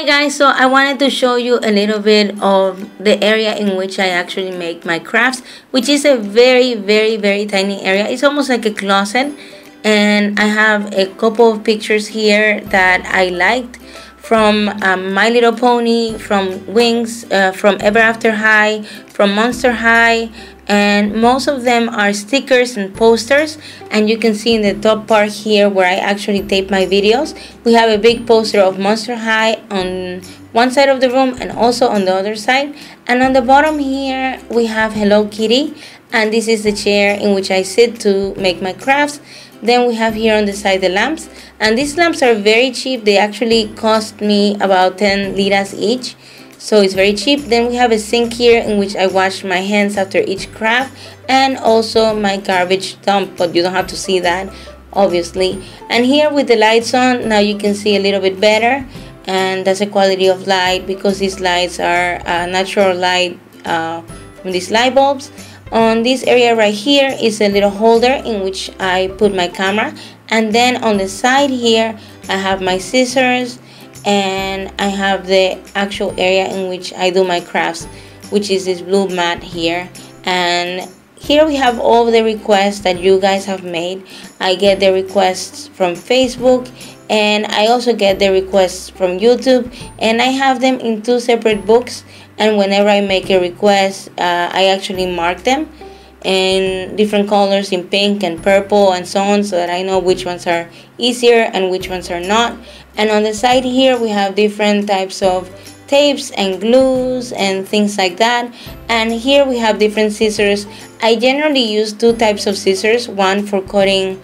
Hey guys, so I wanted to show you a little bit of the area in which I actually make my crafts, which is a very, very, very tiny area. It's almost like a closet and I have a couple of pictures here that I liked from um, My Little Pony, from Winx, uh, from Ever After High, from Monster High, and most of them are stickers and posters. And you can see in the top part here where I actually tape my videos we have a big poster of Monster High on one side of the room and also on the other side. And on the bottom here we have Hello Kitty. And this is the chair in which I sit to make my crafts then we have here on the side the lamps. And these lamps are very cheap. They actually cost me about 10 liras each. So it's very cheap. Then we have a sink here in which I wash my hands after each craft and also my garbage dump but you don't have to see that obviously. And here with the lights on now you can see a little bit better. And that's the quality of light because these lights are uh, natural light uh, from these light bulbs on this area right here is a little holder in which I put my camera. And then on the side here I have my scissors and I have the actual area in which I do my crafts which is this blue mat here. And here we have all the requests that you guys have made. I get the requests from Facebook and I also get the requests from YouTube and I have them in two separate books and whenever I make a request uh, I actually mark them in different colors in pink and purple and so on so that I know which ones are easier and which ones are not. And on the side here we have different types of tapes and glues and things like that. And here we have different scissors. I generally use two types of scissors one for cutting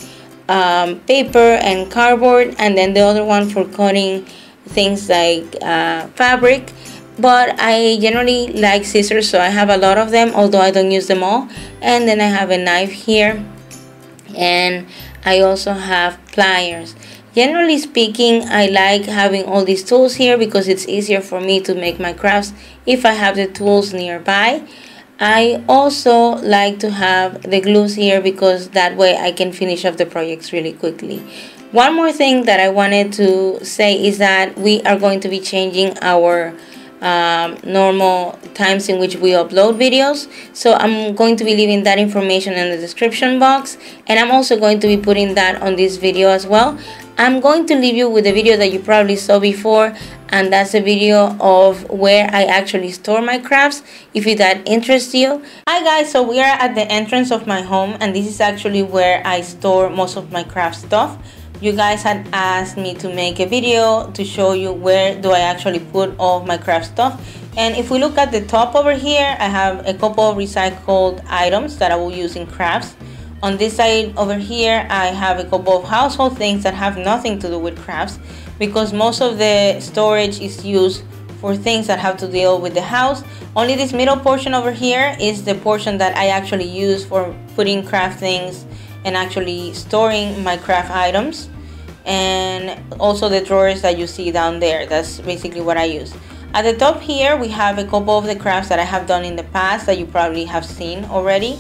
um, paper and cardboard and then the other one for cutting things like uh, fabric but I generally like scissors so I have a lot of them although I don't use them all. And then I have a knife here. And I also have pliers. Generally speaking I like having all these tools here because it's easier for me to make my crafts if I have the tools nearby. I also like to have the glues here because that way I can finish off the projects really quickly. One more thing that I wanted to say is that we are going to be changing our um, normal times in which we upload videos. So I'm going to be leaving that information in the description box and I'm also going to be putting that on this video as well. I'm going to leave you with a video that you probably saw before and that's a video of where I actually store my crafts if that interests you. Hi guys, so we are at the entrance of my home and this is actually where I store most of my craft stuff you guys had asked me to make a video to show you where do I actually put all my craft stuff. And if we look at the top over here I have a couple of recycled items that I will use in crafts. On this side over here I have a couple of household things that have nothing to do with crafts because most of the storage is used for things that have to deal with the house. Only this middle portion over here is the portion that I actually use for putting craft things and actually storing my craft items and also the drawers that you see down there. That's basically what I use. At the top here we have a couple of the crafts that I have done in the past that you probably have seen already.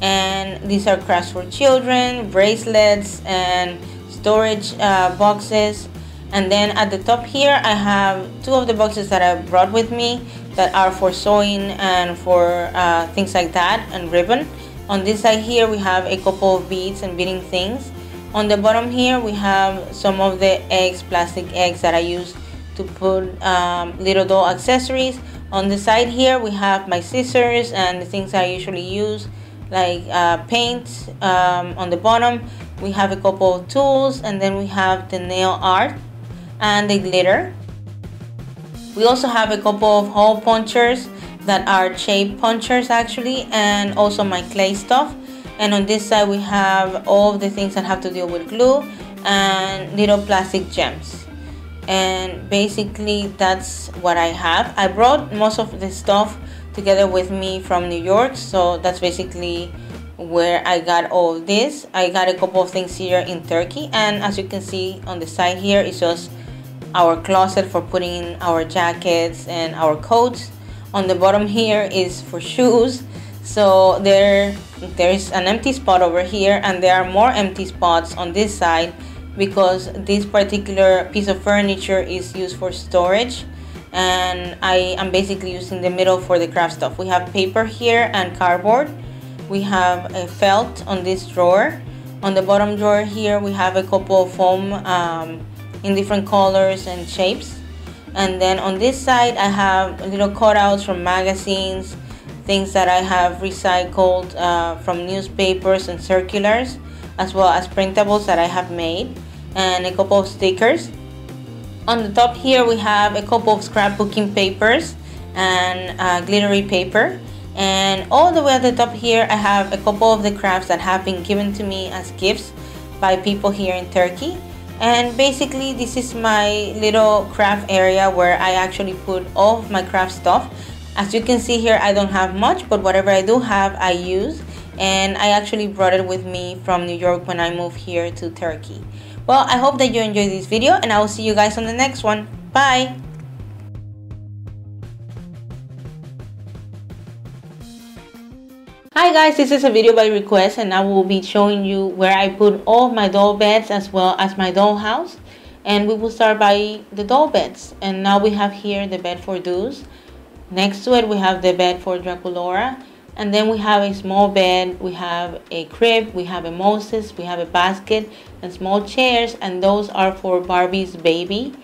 And these are crafts for children bracelets and storage uh, boxes. And then at the top here I have two of the boxes that I brought with me that are for sewing and for uh, things like that and ribbon on this side here we have a couple of beads and beading things. On the bottom here we have some of the eggs plastic eggs that I use to put um, little doll accessories. On the side here we have my scissors and the things I usually use like uh, paint um, on the bottom. We have a couple of tools and then we have the nail art and the glitter. We also have a couple of hole punchers that are shape punchers actually and also my clay stuff. And on this side we have all the things that have to deal with glue and little plastic gems. And basically that's what I have. I brought most of the stuff together with me from New York so that's basically where I got all this. I got a couple of things here in Turkey and as you can see on the side here is just our closet for putting our jackets and our coats on the bottom here is for shoes so there there is an empty spot over here and there are more empty spots on this side because this particular piece of furniture is used for storage and I am basically using the middle for the craft stuff. We have paper here and cardboard. We have a felt on this drawer. On the bottom drawer here we have a couple of foam um, in different colors and shapes. And then on this side I have little cutouts from magazines, things that I have recycled uh, from newspapers and circulars, as well as printables that I have made, and a couple of stickers. On the top here we have a couple of scrapbooking papers and uh, glittery paper. And all the way at the top here I have a couple of the crafts that have been given to me as gifts by people here in Turkey and basically this is my little craft area where I actually put all of my craft stuff. As you can see here I don't have much but whatever I do have I use. And I actually brought it with me from New York when I moved here to Turkey. Well I hope that you enjoyed this video and I will see you guys on the next one. Bye Hi guys, this is a video by request and I will be showing you where I put all my doll beds as well as my doll house. And we will start by the doll beds. And now we have here the bed for Deuce. Next to it we have the bed for Draculaura. And then we have a small bed, we have a crib, we have a Moses, we have a basket and small chairs and those are for Barbie's baby.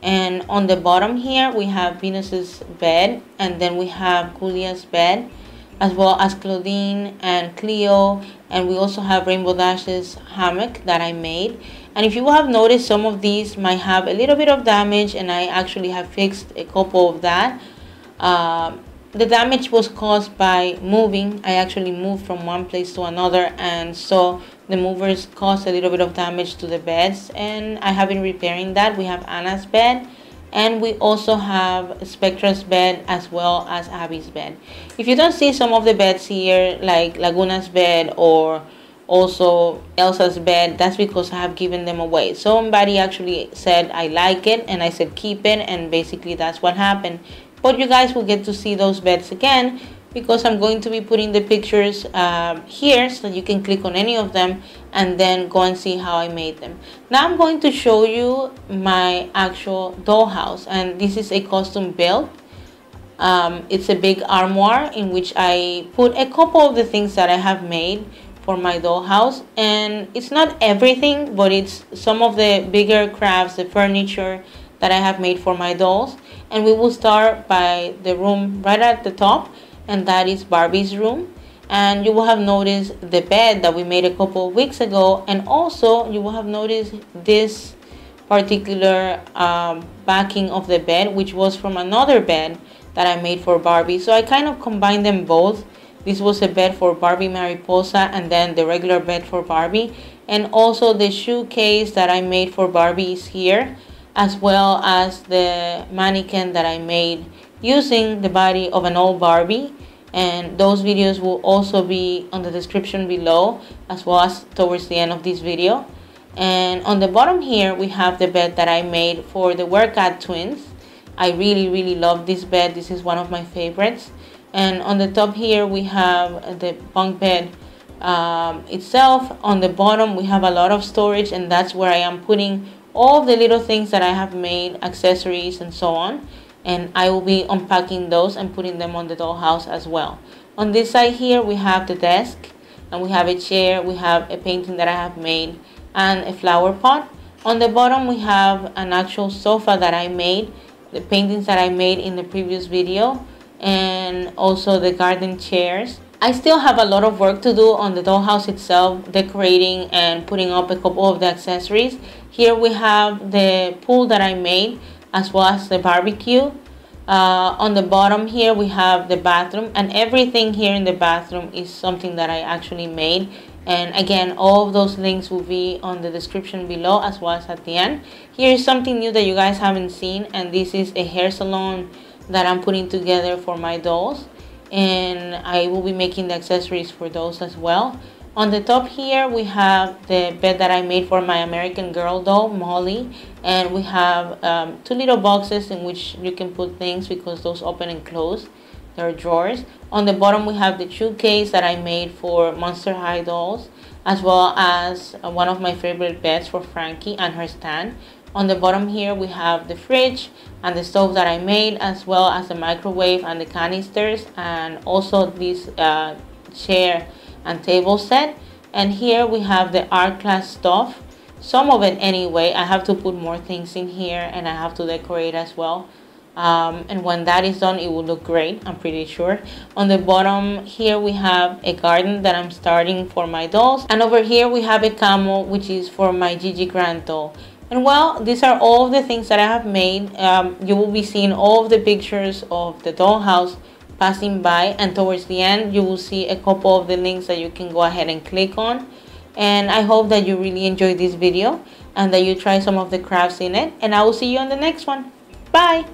And on the bottom here we have Venus's bed and then we have Julia's bed as well as Claudine and Cleo and we also have Rainbow Dash's hammock that I made. And if you have noticed some of these might have a little bit of damage and I actually have fixed a couple of that. Uh, the damage was caused by moving. I actually moved from one place to another and so the movers caused a little bit of damage to the beds and I have been repairing that. We have Anna's bed and we also have Spectra's bed as well as Abby's bed. If you don't see some of the beds here like Lagoona's bed or also Elsa's bed, that's because I have given them away. Somebody actually said I like it and I said keep it and basically that's what happened. But you guys will get to see those beds again because I'm going to be putting the pictures uh, here so you can click on any of them and then go and see how I made them. Now I'm going to show you my actual dollhouse and this is a custom build. Um, it's a big armoire in which I put a couple of the things that I have made for my dollhouse and it's not everything but it's some of the bigger crafts, the furniture that I have made for my dolls and we will start by the room right at the top and that is Barbie's room. And you will have noticed the bed that we made a couple of weeks ago. And also you will have noticed this particular um, backing of the bed which was from another bed that I made for Barbie. So I kind of combined them both. This was a bed for Barbie Mariposa and then the regular bed for Barbie. And also the shoe case that I made for Barbie is here as well as the mannequin that I made using the body of an old Barbie. And those videos will also be on the description below as well as towards the end of this video. And on the bottom here we have the bed that I made for the workout twins. I really really love this bed. This is one of my favorites. And on the top here we have the bunk bed um, itself. On the bottom we have a lot of storage and that's where I am putting all the little things that I have made accessories and so on and I will be unpacking those and putting them on the dollhouse as well. On this side here we have the desk and we have a chair, we have a painting that I have made and a flower pot. On the bottom we have an actual sofa that I made, the paintings that I made in the previous video and also the garden chairs. I still have a lot of work to do on the dollhouse itself, decorating and putting up a couple of the accessories. Here we have the pool that I made as well as the barbecue. Uh, on the bottom here we have the bathroom and everything here in the bathroom is something that I actually made and again all of those links will be on the description below as well as at the end. Here is something new that you guys haven't seen and this is a hair salon that I'm putting together for my dolls and I will be making the accessories for those as well. On the top here, we have the bed that I made for my American Girl doll, Molly. And we have um, two little boxes in which you can put things because those open and close. There are drawers. On the bottom, we have the shoe case that I made for Monster High dolls. as well as uh, one of my favorite beds for Frankie and her stand. On the bottom here we have the fridge and the stove that I made as well as the microwave and the canisters and also this uh, chair and table set. And here we have the art class stuff. Some of it anyway. I have to put more things in here and I have to decorate as well. Um, and when that is done it will look great I'm pretty sure on the bottom here we have a garden that I'm starting for my dolls and over here we have a camel which is for my Gigi Grant doll and well these are all the things that I have made. Um, you will be seeing all of the pictures of the dollhouse passing by and towards the end you will see a couple of the links that you can go ahead and click on. And I hope that you really enjoyed this video and that you try some of the crafts in it. And I will see you on the next one. Bye